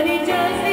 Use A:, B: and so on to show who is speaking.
A: but it doesn't.